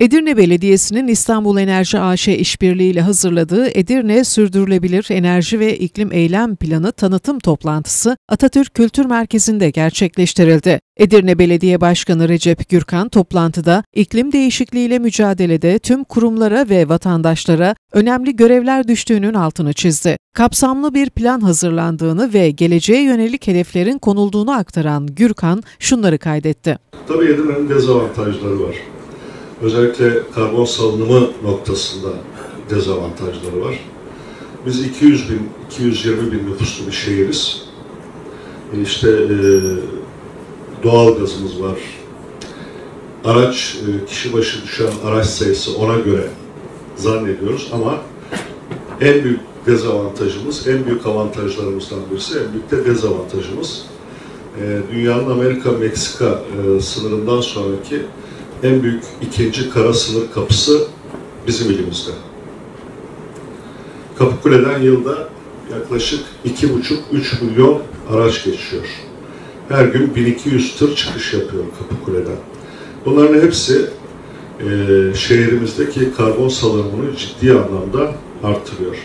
Edirne Belediyesi'nin İstanbul Enerji AŞ işbirliğiyle hazırladığı Edirne Sürdürülebilir Enerji ve İklim Eylem Planı tanıtım toplantısı Atatürk Kültür Merkezi'nde gerçekleştirildi. Edirne Belediye Başkanı Recep Gürkan toplantıda iklim değişikliğiyle mücadelede tüm kurumlara ve vatandaşlara önemli görevler düştüğünün altını çizdi. Kapsamlı bir plan hazırlandığını ve geleceğe yönelik hedeflerin konulduğunu aktaran Gürkan şunları kaydetti. Tabii Edirne'nin dezavantajları var. Özellikle karbon salınımı noktasında dezavantajları var. Biz 200 bin, 220 bin nüfuslu bir şehiriz. E İşte e, doğal gazımız var. Araç, e, kişi başı düşen araç sayısı ona göre zannediyoruz ama en büyük dezavantajımız, en büyük avantajlarımızdan birisi, en büyük de dezavantajımız e, dünyanın Amerika-Meksika e, sınırından sonraki en büyük ikinci kara sınır kapısı bizim ilimizde. Kapıkule'den yılda yaklaşık 2,5-3 milyon araç geçiyor. Her gün 1200 tır çıkış yapıyor Kapıkule'den. Bunların hepsi e, şehrimizdeki karbon salınımını ciddi anlamda artırıyor.